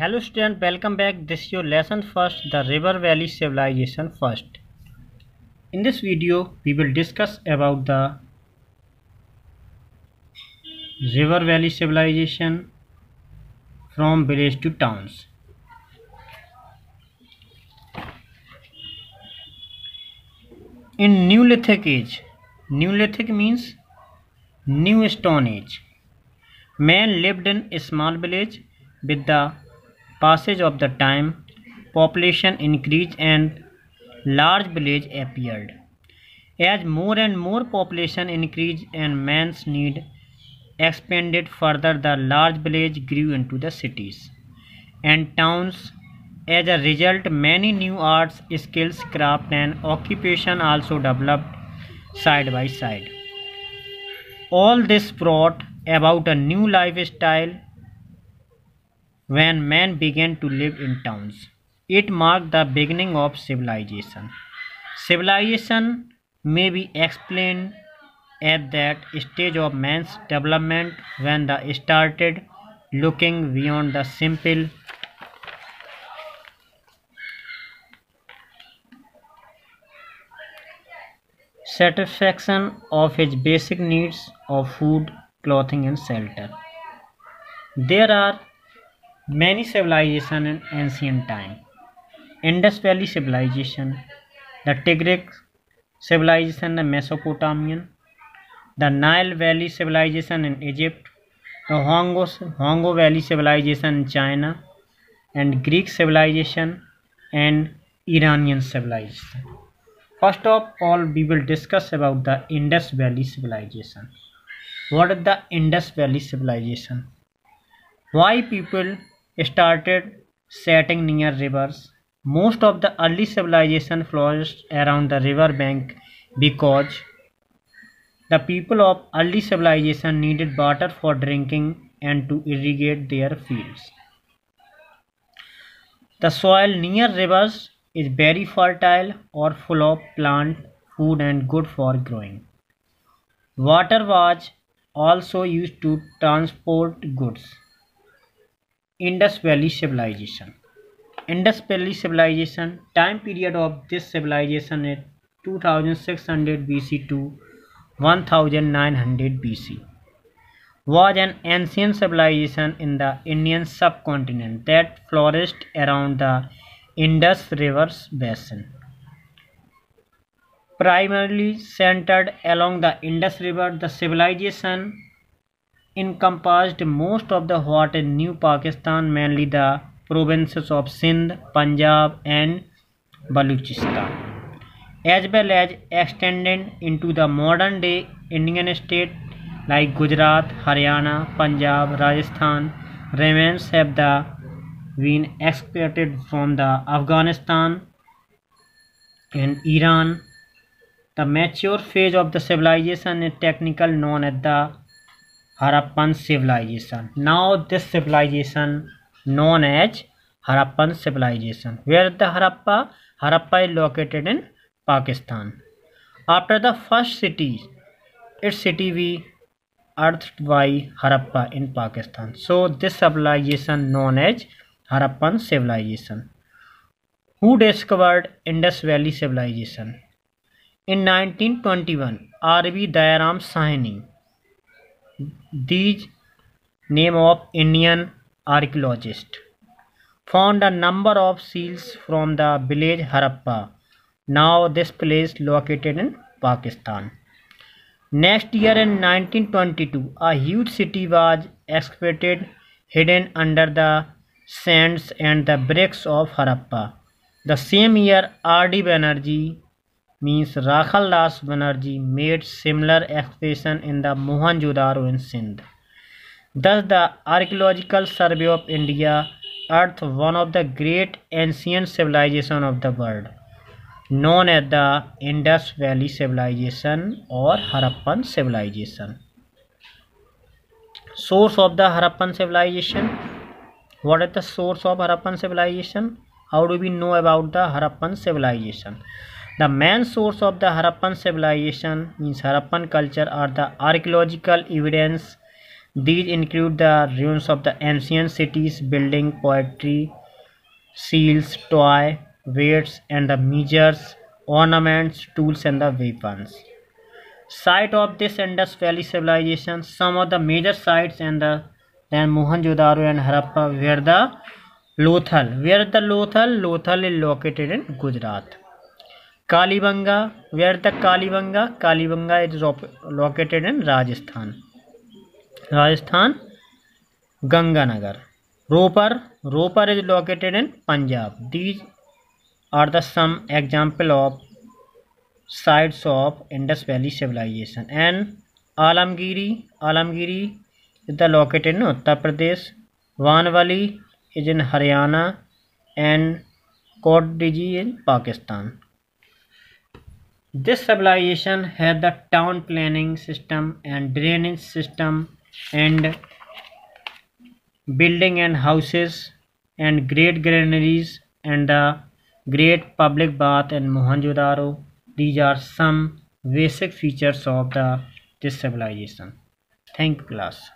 Hello student, welcome back. This is your lesson first, the River Valley Civilization first. In this video, we will discuss about the River Valley Civilization from village to towns. In Neolithic age, Neolithic means New Stone Age. Man lived in a small village with the passage of the time, population increased and large village appeared. As more and more population increased and man's need expanded further, the large village grew into the cities and towns. As a result, many new arts, skills, craft and occupation also developed side by side. All this brought about a new lifestyle when men began to live in towns. It marked the beginning of civilization. Civilization may be explained at that stage of man's development when they started looking beyond the simple satisfaction of his basic needs of food, clothing and shelter. There are many civilizations in ancient time. Indus Valley civilization, the Tigris civilization the Mesopotamian, the Nile Valley civilization in Egypt, the Hongo, Hongo Valley civilization in China, and Greek civilization and Iranian civilization. First of all, we will discuss about the Indus Valley civilization. What is the Indus Valley civilization? Why people started setting near rivers. Most of the early civilization flourished around the river bank because the people of early civilization needed water for drinking and to irrigate their fields. The soil near rivers is very fertile or full of plant food and good for growing. Water was also used to transport goods. Indus Valley Civilization Indus Valley Civilization time period of this civilization is 2600 BC to 1900 BC was an ancient civilization in the Indian subcontinent that flourished around the Indus River's basin. Primarily centered along the Indus River, the civilization encompassed most of the what is new Pakistan, mainly the provinces of Sindh, Punjab and Baluchistan, as well as extended into the modern day Indian state like Gujarat, Haryana, Punjab, Rajasthan. Remains have the been exported from the Afghanistan and Iran. The mature phase of the civilization is technical known as the Harappan civilisation now this civilisation known as Harappan civilisation where the Harappa Harappa is located in Pakistan after the first city it's city we earth by Harappa in Pakistan so this civilisation known as Harappan civilisation who discovered Indus valley civilisation in nineteen twenty one 1921 R B Dayaram Sahni these name of Indian archaeologist found a number of seals from the village Harappa. Now this place located in Pakistan. Next year in 1922, a huge city was excavated hidden under the sands and the bricks of Harappa. The same year, R.D. Banerjee means Rakhal Das Banerjee made similar excavation in the Mohenjo-daro in Sindh. Thus, the Archaeological Survey of India earthed one of the great ancient civilizations of the world, known as the Indus Valley Civilization or Harappan Civilization. Source of the Harappan Civilization What is the source of Harappan Civilization? How do we know about the Harappan Civilization? The main source of the Harappan civilisation mean Harappan culture are the archaeological evidence these include the rooms of the ancient cities building poetry seals toy weights and the measures ornaments tools and the weapons site of this Indus valley civilisation some of the major sites and the Mohenjo daro and Harappa where the Lothal where the Lothal Lothal is located in Gujarat Kalibangan where the Kalibangan Kalibangan is located in Rajasthan. Rajasthan, Ganganagar. Ropar Ropar is located in Punjab. These are the some example of sites of Indus valley civilisation and Alamgiri Alamgiri is the located in Uttar Pradesh Banawali is in Haryana and Kot Diji in Pakistan This civilization had the town planning system and drainage system and building and houses and great granaries and the great public bath in Mohenjo-daro. These are some basic features of the this civilization. Thank you class.